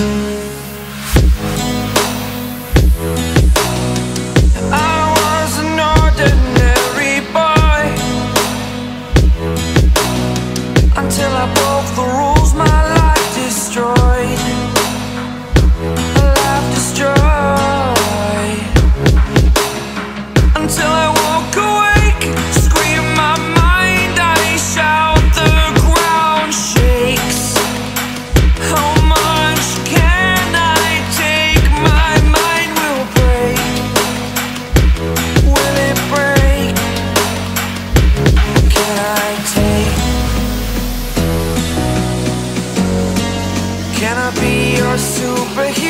I superhero?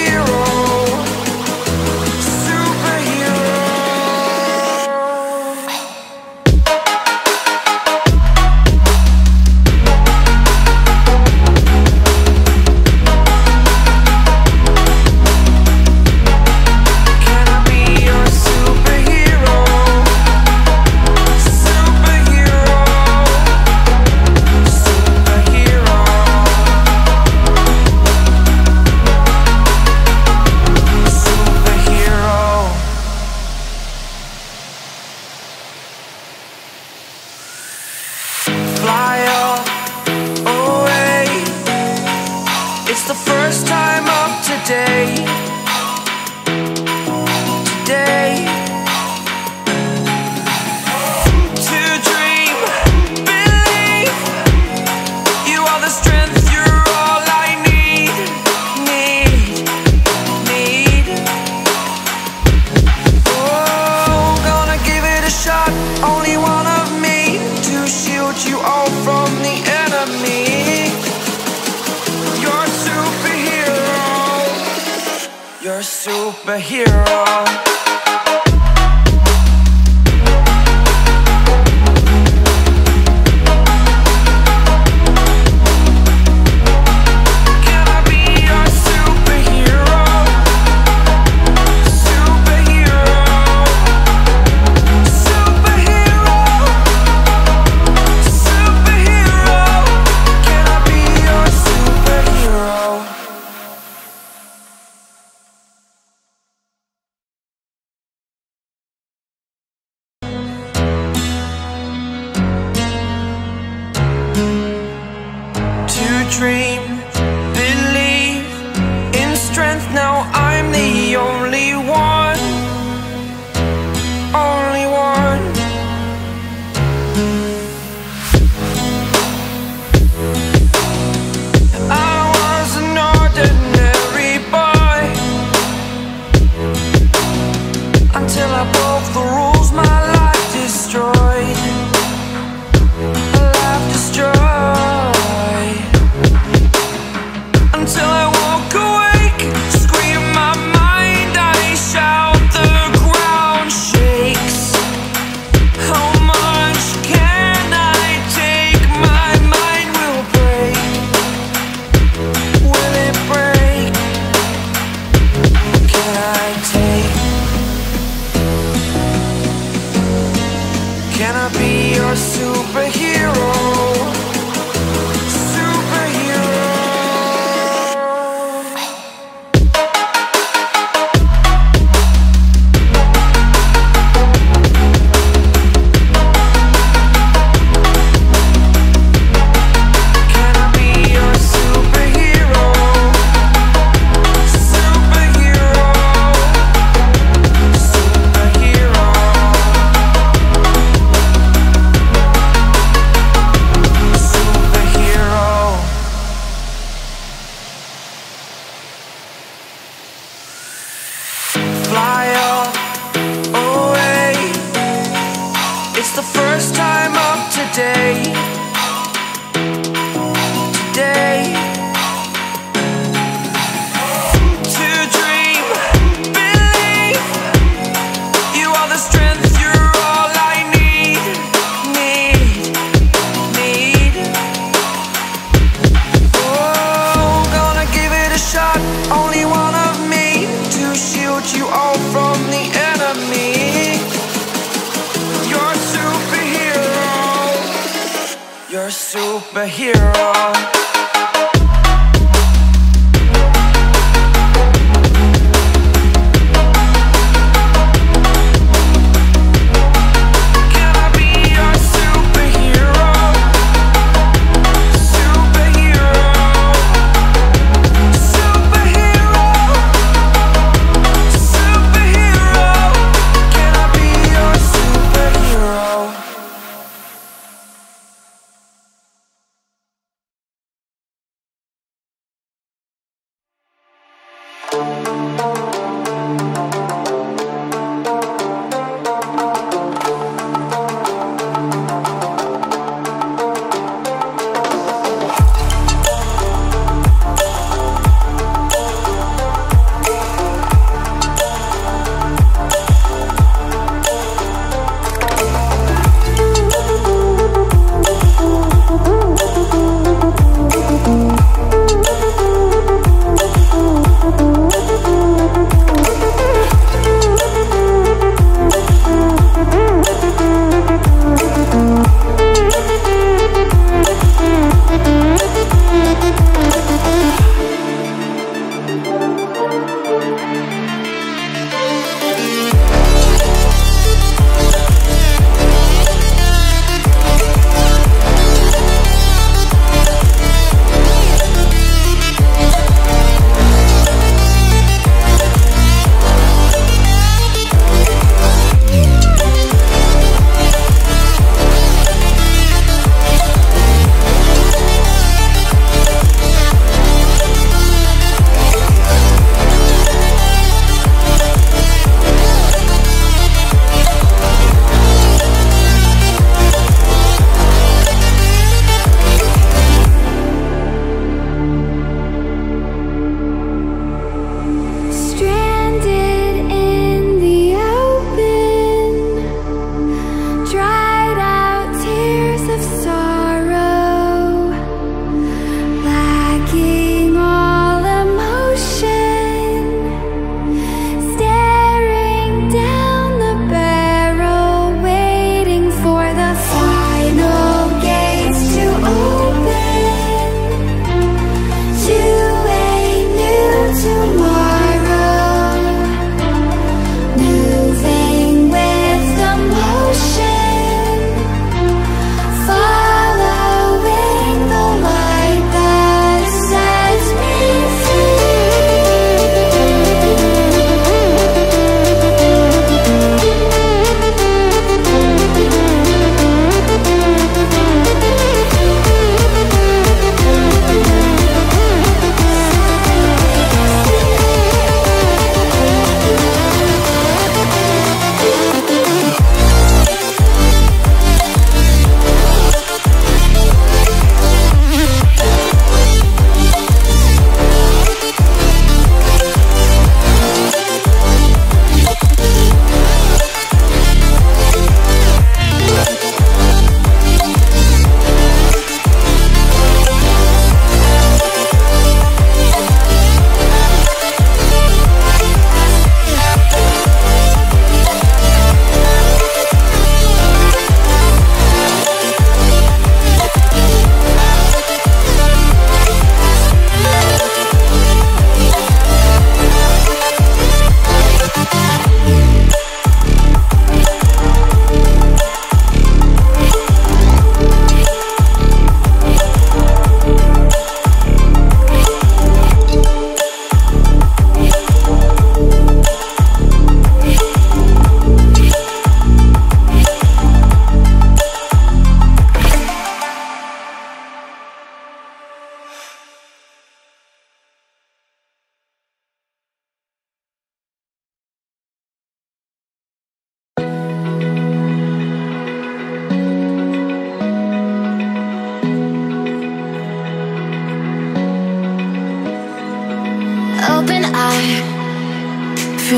Of superhero. To superhero.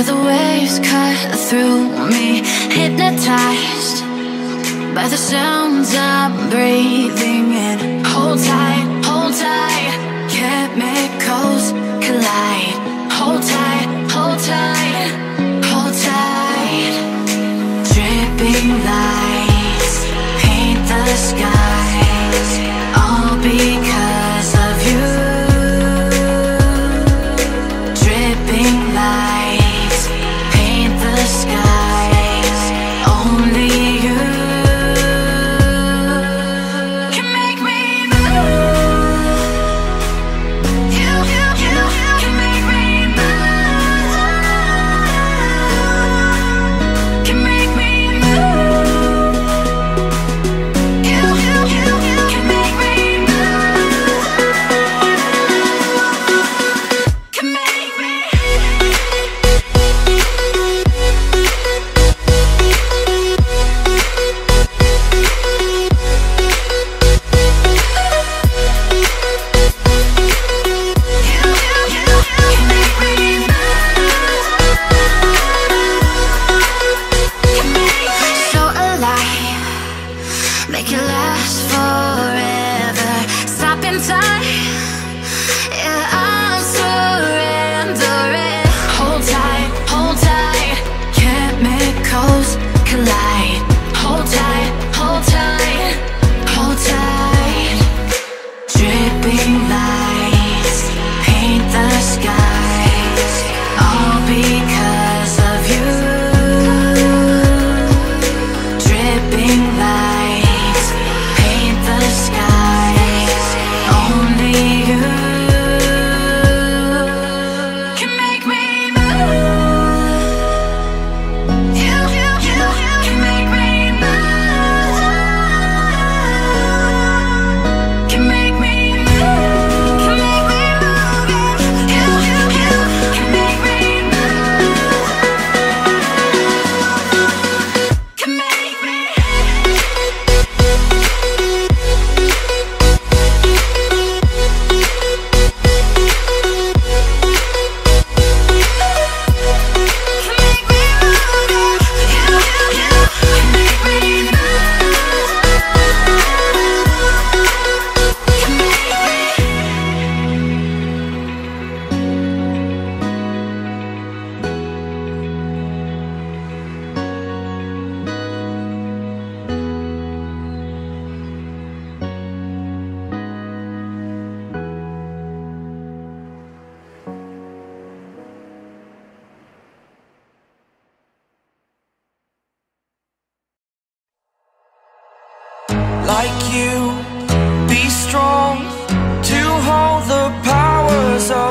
The waves cut through me Hypnotized by the sounds I'm breathing in. Hold tight.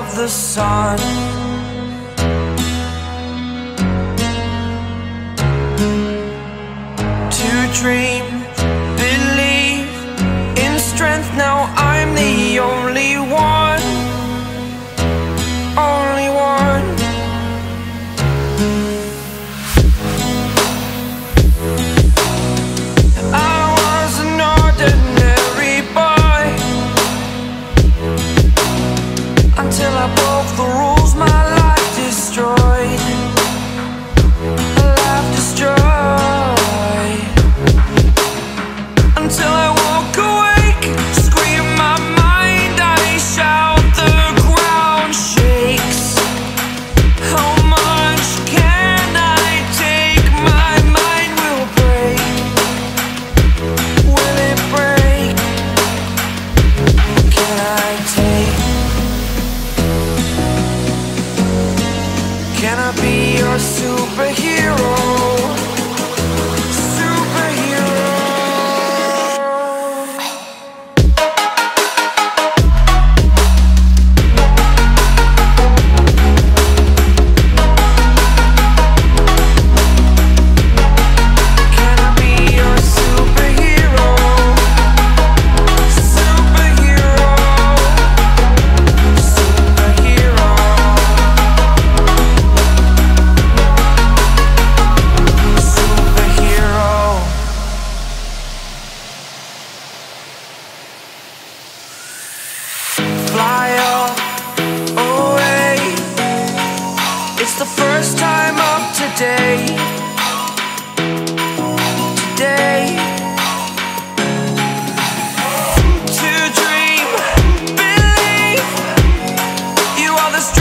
of the sun. the street.